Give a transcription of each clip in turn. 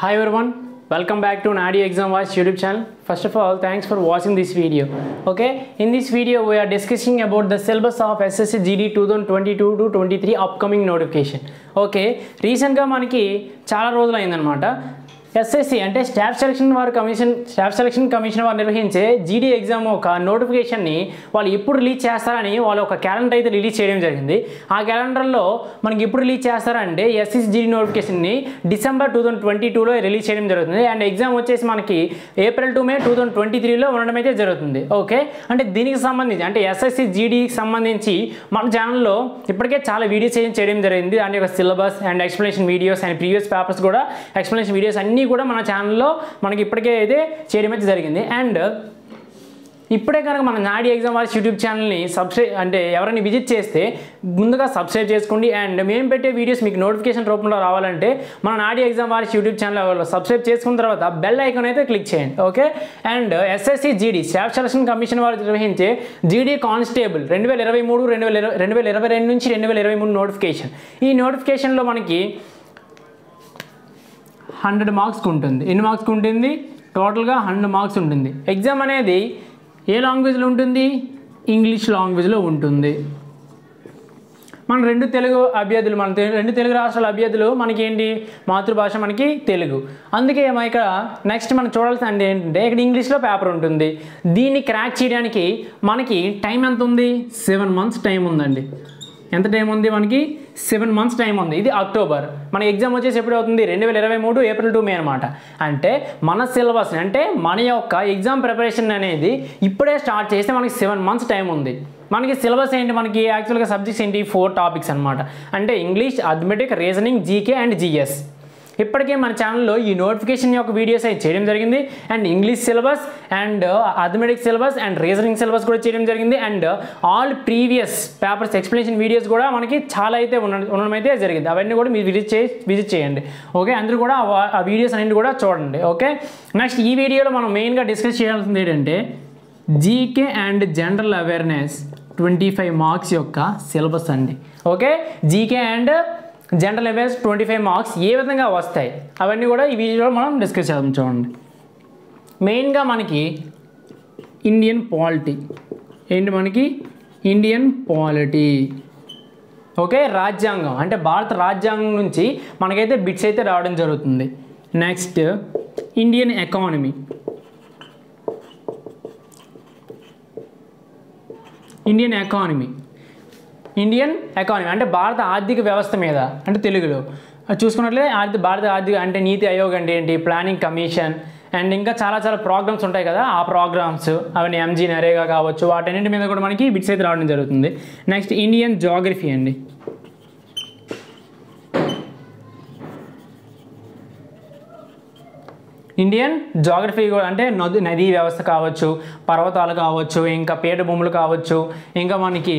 Hi everyone welcome back to నాడీ exam watch YouTube channel first of all thanks for watching this video okay in this video we're discussing about the syllabus of SSC GD two thousand twenty two to twenty three upcoming notification okay రీసెంట్గా మనకి చాలా రోజులు అయిందనమాట SSC అంటే staff selection వారు commission staff selection commission వారు నిర్వహించే GD exam ఒక నోటిఫికేషన్ని వాళ్ళు ఎప్పుడు రిలీజ్ చేస్తారని వాళ్ళు ఒక క్యాలెండర్ అయితే రిలీజ్ చేయడం జరిగింది. ఆ క్యాలెండర్లో మనకి ఎప్పుడు రిలీజ్ చేస్తారంటే ఎస్ఎస్ జీడీ నోటిఫికేషన్ని డిసెంబర్ టూ థౌసండ్ ట్వంటీ టూలో రిలీజ్ చేయడం జరుగుతుంది. అండ్ ఎగ్జామ్ వచ్చేసి మనకి April to May two thousand twenty త్రీలో ఉండడం అయితే జరుగుతుంది. ఓకే అంటే దీనికి సంబంధించి అంటే ఎస్ఎస్సి జీడీకి సంబంధించి మన ఛానల్లో ఇప్పటికే చాలా వీడియోస్ చేయడం చేయడం జరిగింది. దాని యొక్క syllabus and explanation videos and previous papers కూడా ఎక్స్ప్లెనేషన్ వీడియోస్ అన్ని కూడా మన ఛానల్లో మనకి ఇప్పటికే అయితే చేయడం అయితే జరిగింది. అండ్ ఇప్పుడే కనుక మన నాడి ఎగ్జామ్ వారి యూట్యూబ్ ఛానల్ని సబ్స్క్రైబ్ అంటే ఎవరైనా విజిట్ చేస్తే ముందుగా సబ్స్క్రైబ్ చేసుకోండి. అండ్ మేము పెట్టే వీడియోస్ మీకు నోటిఫికేషన్ రూపంలో రావాలంటే మన నాడి ఎగ్జామ్ వారి యూట్యూబ్ ఛానల్ సబ్స్క్రైబ్ చేసుకున్న తర్వాత బెల్ ఐకాన్ అయితే క్లిక్ చేయండి. Okay and SSC GD staff selection commission వారు నిర్వహించే జీడీ కానిస్టేబుల్ రెండు వేల ఇరవై మూడు రెండు వేల ఇరవై రెండు వేల ఇరవై రెండు నుంచి రెండు వేల ఇరవై మూడు నోటిఫికేషన్ ఈ నోటిఫికేషన్లో మనకి హండ్రెడ్ మార్క్స్కి ఉంటుంది. ఎన్ని మార్క్స్కి ఉంటుంది? టోటల్గా హండ్రెడ్ మార్క్స్ ఉంటుంది. ఎగ్జామ్ అనేది ఏ లాంగ్వేజ్లో ఉంటుంది? ఇంగ్లీష్ లాంగ్వేజ్లో ఉంటుంది. మన రెండు తెలుగు అభ్యర్థులు మన రెండు తెలుగు రాష్ట్రాల అభ్యర్థులు మనకి ఏంటి మాతృభాష మనకి తెలుగు. అందుకే మన ఇక్కడ నెక్స్ట్ మనం చూడాల్సింది ఏంటంటే ఇక్కడ ఇంగ్లీష్లో పేపర్ ఉంటుంది. దీన్ని క్రాక్ చేయడానికి మనకి టైం ఎంత ఉంది సెవెన్ మంత్స్ టైం ఉందండి. ఎంత టైం ఉంది మనకి? సెవెన్ మంత్స్ టైం ఉంది. ఇది అక్టోబర్. మన ఎగ్జామ్ వచ్చేసి ఎప్పుడు అవుతుంది? రెండు వేల ఇరవై మూడు ఏప్రిల్ టూ మే అనమాట అంటే మన సిలబస్ అంటే మన యొక్క ఎగ్జామ్ ప్రిపరేషన్ అనేది ఇప్పుడే స్టార్ట్ చేస్తే మనకి సెవెన్ మంత్స్ టైం ఉంది. మనకి సిలబస్ ఏంటి? మనకి యాక్చువల్గా సబ్జెక్ట్స్ ఏంటి? ఫోర్ టాపిక్స్ అనమాట అంటే English arithmetic reasoning GK and GS. ఇప్పటికే మన ఛానల్లో ఈ నోటిఫికేషన్ యొక్క వీడియోస్ అయితే చేయడం జరిగింది. And English syllabus and arithmetic syllabus and reasoning syllabus కూడా చేయడం జరిగింది. And all previous papers explanation videos కూడా మనకి చాలా అయితే ఉండడం అయితే జరిగింది. అవన్నీ కూడా మీరు విజిట్ చే విజిట్ చేయండి. ఓకే అందరూ కూడా ఆ వీడియోస్ అన్ని కూడా చూడండి. ఓకే నెక్స్ట్ ఈ వీడియోలో మనం మెయిన్గా డిస్కస్ చేయాల్సింది ఏంటంటే GK and general awareness twenty five marks యొక్క సిలబస్ అండి. Okay GK and general awareness twenty five marks ఏ విధంగా వస్తాయి? అవన్నీ కూడా ఈ వీడియోలో మనం డిస్కస్ చేద్దాం చూడండి. మెయిన్గా మనకి ఇండియన్ పాలిటీ. ఏంటి మనకి? Indian polity. ఓకే? రాజ్యాంగం. అంటే భారత రాజ్యాంగం నుంచి మనకైతే బిట్స్ అయితే రావడం జరుగుతుంది. Next Indian economy. Indian economy. Indian economy అంటే భారత ఆర్థిక వ్యవస్థ మీద అంటే తెలుగులో. చూసుకున్నట్లే చూసుకున్నట్లయితే ఆర్థిక భారత ఆర్థిక అంటే నీతి ఆయోగ్ అంటే ఏంటి? ప్లానింగ్ కమిషన్ అండ్ ఇంకా చాలా చాలా ప్రోగ్రామ్స్ ఉంటాయి కదా ఆ ప్రోగ్రామ్స్ అవన్నీ ఎంజీ నరేగా కావచ్చు వాటన్నింటి మీద కూడా మనకి బిట్స్ అయితే రావడం జరుగుతుంది. నెక్స్ట్ ఇండియన్ జోగ్రఫీ అండి. ఇండియన్ జోగ్రఫీ కూడా అంటే నది నదీ వ్యవస్థ కావచ్చు పర్వతాలు కావచ్చు ఇంకా పీఠభూములు కావచ్చు ఇంకా మనకి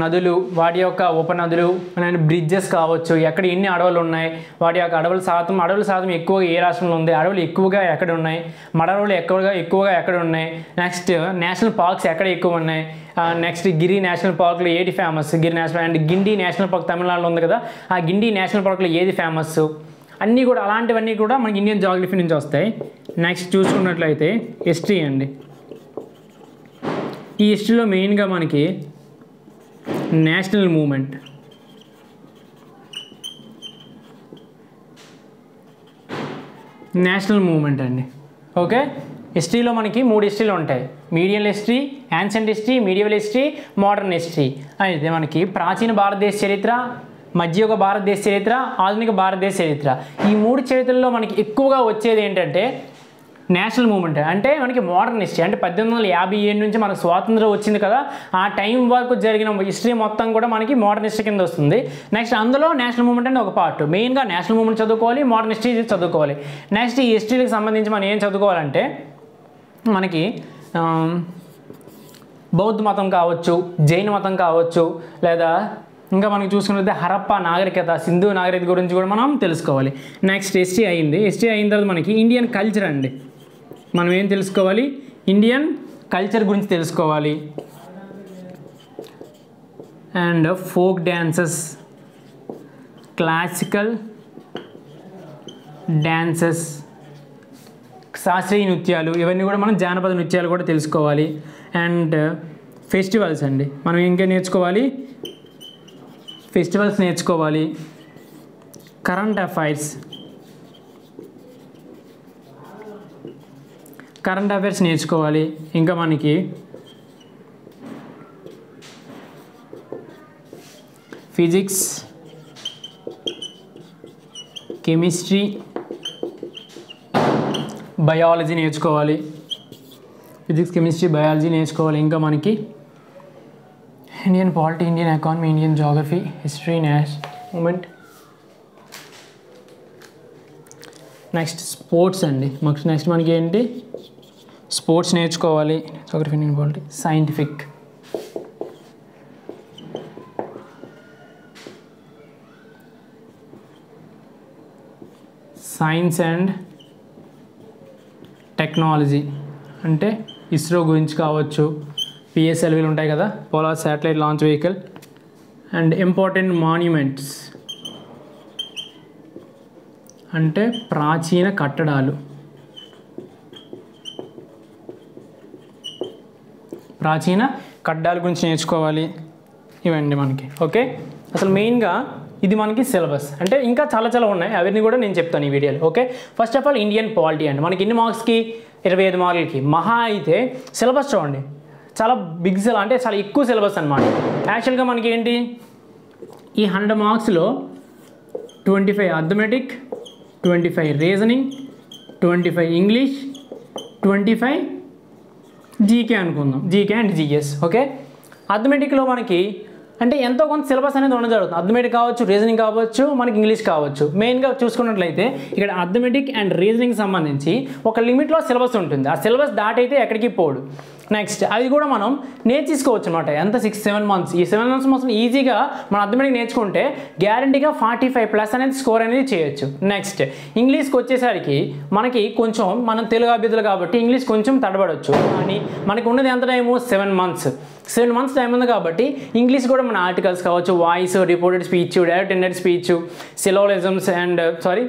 నదులు వాటి యొక్క ఉపనదులు అండ్ బ్రిడ్జెస్ కావచ్చు ఎక్కడ ఎన్ని అడవులు ఉన్నాయి వాటి యొక్క అడవుల శాతం అడవుల శాతం ఎక్కువగా ఏ రాష్ట్రంలో ఉంది అడవులు ఎక్కువగా ఎక్కడ ఉన్నాయి మడరవులు ఎక్కువగా ఎక్కువగా ఎక్కడ ఉన్నాయి నెక్స్ట్ నేషనల్ పార్క్స్ ఎక్కడ ఎక్కువ ఉన్నాయి నెక్స్ట్ గిరి నేషనల్ పార్క్లో ఏది famous Gir national and Guindy national park తమిళనాడులో ఉంది కదా ఆ గిండి నేషనల్ పార్క్లో ఏది ఫేమస్ అన్నీ కూడా అలాంటివన్నీ కూడా మనకి ఇండియన్ జాగ్రఫీ నుంచి వస్తాయి. నెక్స్ట్ చూసుకున్నట్లయితే హిస్టరీ అండి. ఈ హిస్టరీలో మెయిన్గా మనకి నేషనల్ మూమెంట్. నేషనల్ మూమెంట్ అండి. ఓకే? హిస్టరీలో మనకి మూడు హిస్టరీలు ఉంటాయి. Medieval history ancient history medieval history modern history. అయితే మనకి ప్రాచీన భారతదేశ చరిత్ర మధ్యయుగ భారతదేశ చరిత్ర ఆధునిక భారతదేశ చరిత్ర. ఈ మూడు చరిత్రల్లో మనకి ఎక్కువగా వచ్చేది ఏంటంటే నేషనల్ మూమెంట్. అంటే మనకి మోడర్న్ హిస్టరీ అంటే పద్దెనిమిది వందల యాభై ఏడు నుంచి మనకు స్వాతంత్రం వచ్చింది కదా ఆ టైం వరకు జరిగిన హిస్టరీ మొత్తం కూడా మనకి మోడర్న్ హిస్టరీ కింద వస్తుంది. నెక్స్ట్ అందులో నేషనల్ మూమెంట్ అంటే ఒక పార్ట్. మెయిన్గా నేషనల్ మూమెంట్ చదువుకోవాలి మోడర్న్ హిస్టరీ చదువుకోవాలి. నెక్స్ట్ ఈ హిస్టరీకి సంబంధించి మనం ఏం చదువుకోవాలంటే మనకి బౌద్ధ మతం కావచ్చు జైన మతం కావచ్చు లేదా ఇంకా మనకి చూసుకున్నట్లయితే హరప్ప నాగరికత సింధు నాగరికత గురించి కూడా మనం తెలుసుకోవాలి. నెక్స్ట్ హిస్టరీ అయింది. హిస్టరీ అయిన తర్వాత మనకి ఇండియన్ కల్చర్ అండి. మనం ఏం తెలుసుకోవాలి? ఇండియన్ కల్చర్ గురించి తెలుసుకోవాలి. And folk dances classical dances శాస్త్రీయ నృత్యాలు ఇవన్నీ కూడా మనం జానపద నృత్యాలు కూడా తెలుసుకోవాలి అండ్ ఫెస్టివల్స్ అండి మనం ఇంకా నేర్చుకోవాలి ఫెస్టివల్స్ నేర్చుకోవాలి కరెంట్ అఫైర్స్ కరెంట్ అఫైర్స్ నేర్చుకోవాలి. ఇంకా మనకి ఫిజిక్స్ కెమిస్ట్రీ బయాలజీ నేర్చుకోవాలి. ఫిజిక్స్ కెమిస్ట్రీ బయాలజీ నేర్చుకోవాలి. ఇంకా మనకి Indian polity Indian economy Indian geography history nation movement. Next sports అండి. మాకు నెక్స్ట్ మనకి ఏంటి? స్పోర్ట్స్ నేర్చుకోవాలి geography Indian polity scientific science and technology అంటే ఇస్రో గురించి కావచ్చు పిఎస్ఎల్వీలు ఉంటాయి కదా polar satellite launch vehicle and important monuments అంటే ప్రాచీన కట్టడాలు. ప్రాచీన కడ్డాల గురించి నేర్చుకోవాలి. ఇవండి మనకి. ఓకే? అసలు మెయిన్గా ఇది మనకి సిలబస్. అంటే ఇంకా చాలా చాలా ఉన్నాయి. అవన్నీ కూడా నేను చెప్తాను ఈ వీడియోలో. Okay? First of all Indian polity అండి. మనకి ఎన్ని మార్క్స్కి? ఇరవై ఐదు మార్కులకి. మహా అయితే సిలబస్ చూడండి. చాలా బిగ్ సిలబస్ అంటే చాలా ఎక్కువ సిలబస్ అనమాట యాక్చువల్గా మనకి ఏంటి? ఈ hundred మార్క్స్లో twenty five arithmetic twenty five reasoning twenty five English twenty five GK అనుకుందాం జీకే అండ్ జీఎస్ ఓకే అథమెటిక్లో మనకి అంటే ఎంతో కొంత సిలబస్ అనేది ఉండడం జరుగుతుంది. అథమెటిక్ కావచ్చు రీజనింగ్ కావచ్చు మనకి ఇంగ్లీష్ కావచ్చు. మెయిన్గా చూసుకున్నట్లయితే ఇక్కడ అథమెటిక్ అండ్ రీజనింగ్ సంబంధించి ఒక లిమిట్లో సిలబస్ ఉంటుంది. ఆ సిలబస్ దాటైతే ఎక్కడికి పోడు. నెక్స్ట్ అది కూడా మనం నేర్చుకోవచ్చు అనమాట ఎంత? Six seven months. ఈ సెవెన్ మంత్స్ మొత్తం ఈజీగా మనం అథమెటిక్ నేర్చుకుంటే గ్యారంటీగా ఫార్టీ ఫైవ్ ప్లస్ అనేది స్కోర్ అనేది చేయొచ్చు. నెక్స్ట్ ఇంగ్లీష్కి వచ్చేసరికి మనకి కొంచెం మనం తెలుగు అభ్యర్థులు కాబట్టి ఇంగ్లీష్ కొంచెం తడబడవచ్చు కానీ మనకు ఉన్నది ఎంత time? Seven months. Seven months time ఉంది కాబట్టి ఇంగ్లీష్ కూడా మన ఆర్టికల్స్ కావచ్చు వాయిస్ రిపోర్టెడ్ స్పీచ్ డైరెక్ట్ ఇండెడ్ స్పీచ్ సిలోలిజమ్స్ అండ్ సారీ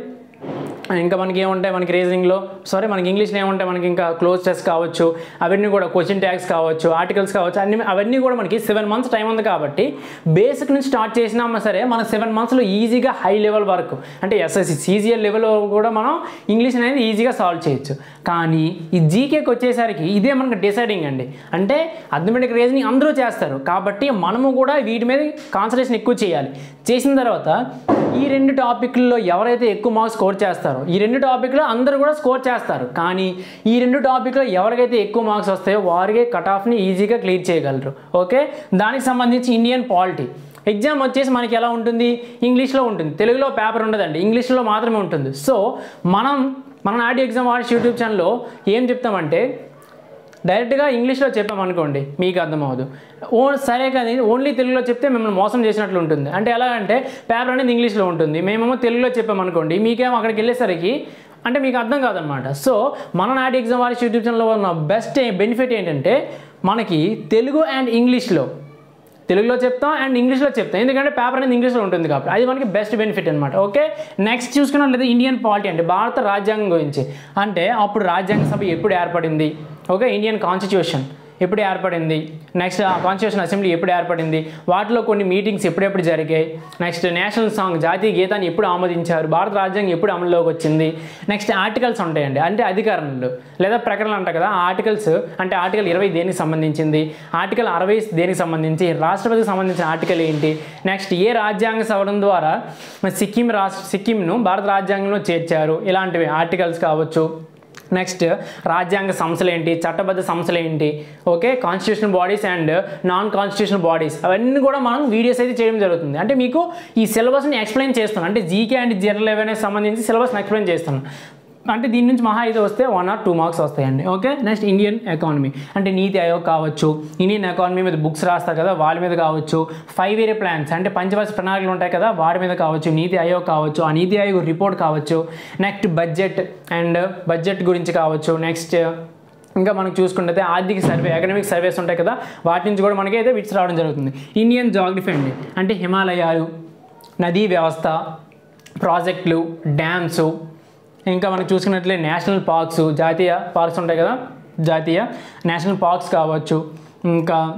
ఇంకా మనకి ఏముంటాయి? మనకి రీజనింగ్లో సారీ మనకి ఇంగ్లీష్లో ఏముంటాయి? మనకి ఇంకా క్లోజ్ టెస్ట్ కావచ్చు అవన్నీ కూడా క్వశ్చన్ ట్యాగ్స్ కావచ్చు ఆర్టికల్స్ కావచ్చు అన్ని అవన్నీ కూడా మనకి సెవెన్ మంత్స్ టైం ఉంది కాబట్టి బేసిక్ నుంచి స్టార్ట్ చేసినా సరే మన సెవెన్ మంత్స్లో ఈజీగా హై లెవెల్ వరకు అంటే ఎస్ఎస్సి సీజీఎల్ లెవెల్లో కూడా మనం ఇంగ్లీష్ అనేది ఈజీగా సాల్వ్ చేయొచ్చు. కానీ ఈ జీకేకి వచ్చేసరికి ఇదే మనకు డిసైడింగ్ అండి. అంటే అథమెటిక్ రీజనింగ్ అందరూ చేస్తారు. కాబట్టి మనము కూడా వీటి మీద కాన్సన్ట్రేషన్ ఎక్కువ చేయాలి. చేసిన తర్వాత ఈ రెండు టాపిక్లలో ఎవరైతే ఎక్కువ మార్క్స్ స్కోర్ చేస్తారో ఈ రెండు టాపిక్లో అందరూ కూడా స్కోర్ చేస్తారు. కానీ ఈ రెండు టాపిక్లో ఎవరికైతే ఎక్కువ మార్క్స్ వస్తాయో వారికే కట్ ఆఫ్ని ఈజీగా క్లియర్ చేయగలరు. ఓకే దానికి సంబంధించి ఇండియన్ పాలిటీ ఎగ్జామ్ వచ్చేసి మనకి ఎలా ఉంటుంది? ఇంగ్లీష్లో ఉంటుంది. తెలుగులో పేపర్ ఉండదండి. ఇంగ్లీష్లో మాత్రమే ఉంటుంది. సో మనం మన నాటి ఎగ్జామ్ వాడిస్ యూట్యూబ్ ఛానల్లో ఏం చెప్తామంటే డైరెక్ట్గా ఇంగ్లీష్లో చెప్పామనుకోండి మీకు అర్థమవుదు ఓ సరే కానీ ఓన్లీ తెలుగులో చెప్తే మిమ్మల్ని మోసం చేసినట్లు ఉంటుంది. అంటే ఎలా అంటే పేపర్ అనేది ఇంగ్లీష్లో ఉంటుంది. మేమేమో తెలుగులో చెప్పామనుకోండి మీకేమో అక్కడికి వెళ్ళేసరికి అంటే మీకు అర్థం కాదనమాట. సో మన నాటి ఎగ్జామ్ వారి యూట్యూబ్ ఛానల్లో ఉన్న బెస్ట్ బెనిఫిట్ ఏంటంటే మనకి తెలుగు అండ్ ఇంగ్లీష్లో తెలుగులో చెప్తాం అండ్ ఇంగ్లీష్లో చెప్తాం. ఎందుకంటే పేపర్ అనేది ఇంగ్లీష్లో ఉంటుంది కాబట్టి అది మనకి బెస్ట్ బెనిఫిట్ అనమాట ఓకే నెక్స్ట్ చూసుకున్నట్లయితే ఇండియన్ పాలిటీ అంటే భారత రాజ్యాంగం గురించి. అంటే అప్పుడు రాజ్యాంగ సభ ఎప్పుడు ఏర్పడింది? ఓకే ఇండియన్ కాన్స్టిట్యూషన్ ఎప్పుడు ఏర్పడింది? నెక్స్ట్ కాన్స్టిట్యూషన్ అసెంబ్లీ ఎప్పుడు ఏర్పడింది? వాటిలో కొన్ని మీటింగ్స్ ఎప్పుడెప్పుడు జరిగాయి? నెక్స్ట్ నేషనల్ సాంగ్ జాతీయ గీతాన్ని ఎప్పుడు ఆమోదించారు? భారత రాజ్యాంగం ఎప్పుడు అమలులోకి వచ్చింది? నెక్స్ట్ ఆర్టికల్స్ ఉంటాయండి. అంటే అధికారులు లేదా ప్రకటనలు అంటారు కదా ఆర్టికల్స్ అంటే ఆర్టికల్ ఇరవై దేనికి సంబంధించింది? ఆర్టికల్ అరవై దేనికి సంబంధించి? రాష్ట్రపతికి సంబంధించిన ఆర్టికల్ ఏంటి? నెక్స్ట్ ఏ రాజ్యాంగ సవరణ ద్వారా సిక్కిం రాష్ట్ర సిక్కింను భారత రాజ్యాంగంలో చేర్చారు? ఇలాంటివి ఆర్టికల్స్ కావచ్చు. నెక్స్ట్ రాజ్యాంగ సంస్థలు ఏంటి చట్టబద్ధ సంస్థలు ఏంటి okay? Constitution bodies and non constitution bodies అవన్నీ కూడా మనం వీడియోస్ అయితే చేయడం జరుగుతుంది. అంటే మీకు ఈ సిలబస్ని ఎక్స్ప్లెయిన్ చేస్తాను అంటే జీకే అండ్ జనరల్ అవేర్నెస్ సంబంధించి సిలబస్ని ఎక్స్ప్లెయిన్ చేస్తాను అంటే దీని నుంచి మహా అయితే వస్తే వన్ ఆర్ టూ మార్క్స్ వస్తాయండి. ఓకే నెక్స్ట్ ఇండియన్ ఎకానమీ అంటే నీతి ఆయోగ్ కావచ్చు ఇండియన్ ఎకానమీ మీద బుక్స్ రాస్తారు కదా వాళ్ళ మీద కావచ్చు ఫైవ్ ఇయర్ ప్లాన్స్ అంటే పంచవర్ష ప్రణాళికలు ఉంటాయి కదా వాటి మీద కావచ్చు నీతి ఆయోగ్ కావచ్చు ఆ నీతి ఆయోగ్ రిపోర్ట్ కావచ్చు నెక్స్ట్ బడ్జెట్ అండ్ బడ్జెట్ గురించి కావచ్చు నెక్స్ట్ ఇంకా మనం చూసుకుంటే ఆర్థిక సర్వే ఎకనామిక్ సర్వేస్ ఉంటాయి కదా వాటి నుంచి కూడా మనకి అయితే విట్స్ రావడం జరుగుతుంది. ఇండియన్ జాగ్రఫీ అండి. అంటే హిమాలయాలు నదీ వ్యవస్థ ప్రాజెక్టులు డ్యామ్స్ ఇంకా మనం చూసుకున్నట్లే నేషనల్ పార్క్స్ జాతీయ పార్క్స్ ఉంటాయి కదా? జాతీయ నేషనల్ పార్క్స్ కావచ్చు. ఇంకా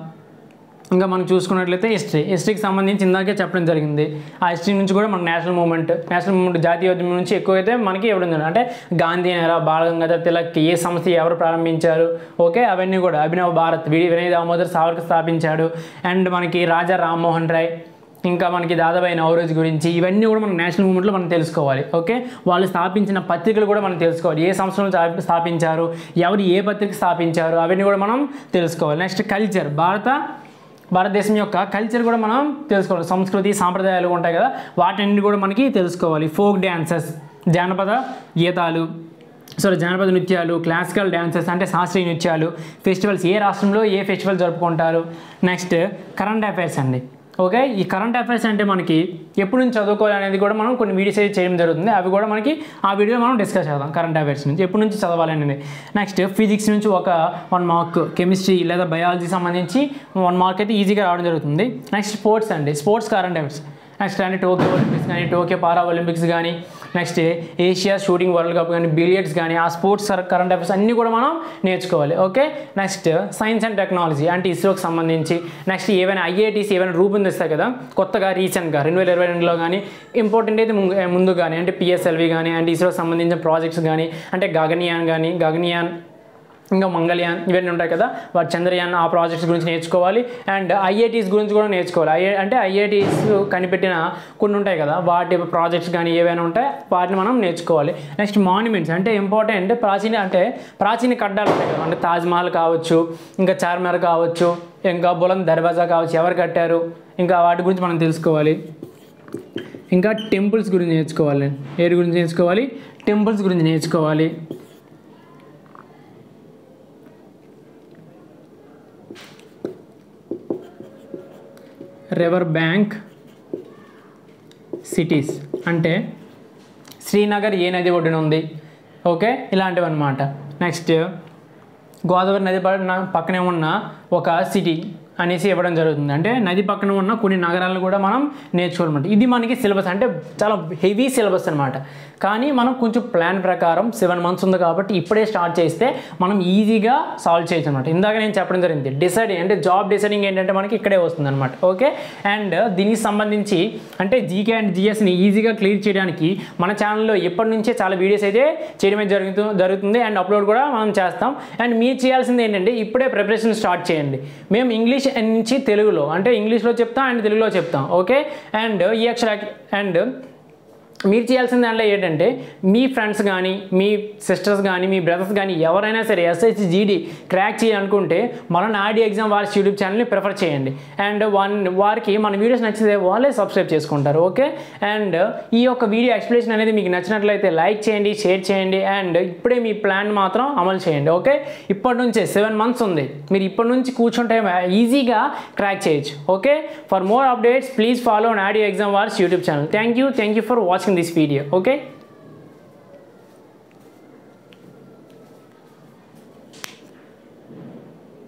ఇంకా మనం చూసుకున్నట్లయితే హిస్టరీ. హిస్టరీకి సంబంధించి ఇందాకే చెప్పడం జరిగింది. ఆ హిస్టరీ నుంచి కూడా మన నేషనల్ మూమెంట్ నేషనల్ మూమెంట్ జాతీయ ఉద్యమం నుంచి ఎక్కువైతే మనకి ఇవ్వడం జరిగింది. అంటే గాంధీ నేర బాలగంగాధర్ తిలక్ ఏ సంస్థ ఎవరు ప్రారంభించారు? ఓకే అవన్నీ కూడా అభినవ్ భారత్ విడి వినయ్ దామోదర్ సావర్కర్ స్థాపించాడు. అండ్ మనకి రాజా రామ్మోహన్ రాయ్ ఇంకా మనకి దాదాబాయి నవరోజ్ గురించి ఇవన్నీ కూడా మనం నేషనల్ మూమెంట్లో మనం తెలుసుకోవాలి ఓకే? వాళ్ళు స్థాపించిన పత్రికలు కూడా మనం తెలుసుకోవాలి. ఏ సంవత్సరంలో స్థాపించారు? ఎవరు ఏ పత్రిక స్థాపించారు? అవన్నీ కూడా మనం తెలుసుకోవాలి. నెక్స్ట్ కల్చర్ భారత భారతదేశం యొక్క కల్చర్ కూడా మనం తెలుసుకోవాలి. సంస్కృతి సాంప్రదాయాలు ఉంటాయి కదా వాటన్ని కూడా మనకి తెలుసుకోవాలి. ఫోక్ డ్యాన్సెస్ జానపద గీతాలు సారీ జానపద నృత్యాలు క్లాసికల్ డ్యాన్సెస్ అంటే శాస్త్రీయ నృత్యాలు ఫెస్టివల్స్ ఏ రాష్ట్రంలో ఏ ఫెస్టివల్ జరుపుకుంటారు? నెక్స్ట్ కరెంట్ అఫైర్స్ అండి. ఓకే? ఈ కరెంట్ అఫైర్స్ అంటే మనకి ఎప్పుడు నుంచి చదువుకోవాలి అనేది కూడా మనం కొన్ని వీడియోస్ అయితే చేయడం జరుగుతుంది. అవి కూడా మనకి ఆ వీడియో మనం డిస్కస్ చేద్దాం కరెంట్ అఫైర్స్ నుంచి. ఎప్పటి నుంచి చదవాలి అనేది. నెక్స్ట్ ఫిజిక్స్ నుంచి ఒక వన్ మార్క్ కెమిస్ట్రీ లేదా బయాలజీ సంబంధించి వన్ మార్క్ అయితే ఈజీగా రావడం జరుగుతుంది. నెక్స్ట్ స్పోర్ట్స్ అండి. స్పోర్ట్స్ కరెంట్ అఫైర్స్ నెక్స్ట్ అంటే టోక్యో ఒలింపిక్స్ కానీ టోక్యో పారా ఒలింపిక్స్ కానీ next Asia shooting world cup కానీ బిలియర్డ్స్ కానీ ఆ స్పోర్ట్స్ కరెంట్ అఫైర్స్ అన్నీ కూడా మనం నేర్చుకోవాలి. Okay next science and technology అంటే ఇస్రోకి సంబంధించి. నెక్స్ట్ ఏవైనా ఐఐటీస్ ఏవైనా రూపొందిస్తాయి కదా? కొత్తగా రీసెంట్గా రెండు వేల ఇరవై రెండులో కానీ ఇంపార్టెంట్ అయితే ముందు కానీ అంటే పిఎస్ఎల్వి కానీ అంటే ఇస్రోకి సంబంధించిన ప్రాజెక్ట్స్ కానీ అంటే గగనియాన్ కానీ గగనియాన్ ఇంకా మంగళయాన్ ఇవన్నీ ఉంటాయి కదా. వాటి చంద్రయాన్ ఆ ప్రాజెక్ట్స్ గురించి నేర్చుకోవాలి. అండ్ ఐఐటీస్ గురించి కూడా నేర్చుకోవాలి. ఐఐ అంటే ఐఐటీస్ కనిపెట్టిన కొన్ని ఉంటాయి కదా. వాటి ప్రాజెక్ట్స్ కానీ ఏవైనా ఉంటాయి వాటిని మనం నేర్చుకోవాలి. నెక్స్ట్ మాన్యుమెంట్స్ అంటే ఇంపార్టెంట్ ప్రాచీన అంటే ప్రాచీన కడ్డాలు ఉంటాయి కదా. అంటే తాజ్మహల్ కావచ్చు ఇంకా చార్మినార్ కావచ్చు ఇంకా బులం దర్వాజా కావచ్చు ఎవరు కట్టారు ఇంకా వాటి గురించి మనం తెలుసుకోవాలి. ఇంకా టెంపుల్స్ గురించి నేర్చుకోవాలి. ఏది గురించి నేర్చుకోవాలి? టెంపుల్స్ గురించి నేర్చుకోవాలి. River bank cities. అంటే శ్రీనగర్ ఏ నది ఒడ్డున ఉంది? ఓకే? ఇలాంటివి అనమాట నెక్స్ట్ గోదావరి నది పక్కన- పక్కనే ఉన్న ఒక సిటీ. అనేసి ఇవ్వడం జరుగుతుంది. అంటే నది పక్కన ఉన్న కొన్ని నగరాలను కూడా మనం నేర్చుకోవాలన్నమాట. ఇది మనకి సిలబస్ అంటే చాలా హెవీ సిలబస్ అనమాట కానీ మనం కొంచెం ప్లాన్ ప్రకారం సెవెన్ మంత్స్ ఉంది కాబట్టి ఇప్పుడే స్టార్ట్ చేస్తే మనం ఈజీగా సాల్వ్ చేయొచ్చు అనమాట ఇందాక నేను చెప్పడం జరిగింది. డిసైడింగ్ అంటే జాబ్ డిసైడింగ్ ఏంటంటే మనకి ఇక్కడే వస్తుంది అనమాట ఓకే? అండ్ దీనికి సంబంధించి అంటే జీకే అండ్ జిఎస్ని ఈజీగా క్లియర్ చేయడానికి మన ఛానల్లో ఎప్పటి నుంచే చాలా వీడియోస్ అయితే చేయడమే జరుగుతూ జరుగుతుంది. అండ్ అప్లోడ్ కూడా మనం చేస్తాం. అండ్ మీరు చేయాల్సింది ఏంటంటే ఇప్పుడే ప్రిపరేషన్ స్టార్ట్ చేయండి. మేము ఇంగ్లీష్ నుంచి తెలుగులో అంటే ఇంగ్లీష్లో చెప్తాం అండ్ తెలుగులో చెప్తాం. ఓకే అండ్ ఈ అక్షర అండ్ మీరు చేయాల్సిన దాంట్లో ఏంటంటే మీ ఫ్రెండ్స్ కానీ మీ సిస్టర్స్ కానీ మీ బ్రదర్స్ కానీ ఎవరైనా సరే ఎస్ఎస్సి జీడీ క్రాక్ చేయాలనుకుంటే మన నాడి ఎగ్జామ్ వారి యూట్యూబ్ ఛానల్ని ప్రిఫర్ చేయండి. అండ్ వన్ వారికి మన వీడియోస్ నచ్చితే వాళ్ళే సబ్స్క్రైబ్ చేసుకుంటారు ఓకే అండ్ ఈ యొక్క వీడియో ఎక్స్ప్లెనేషన్ అనేది మీకు నచ్చినట్లయితే లైక్ చేయండి షేర్ చేయండి అండ్ ఇప్పుడే మీ ప్లాన్ మాత్రం అమలు చేయండి ఓకే ఇప్పటి నుంచే సెవెన్ మంత్స్ ఉంది. మీరు ఇప్పటి నుంచి కూర్చుంటే ఈజీగా క్రాక్ చేయొచ్చు okay for more updates please follow నాడి exam wars YouTube channel thank you thank you for watching this video okay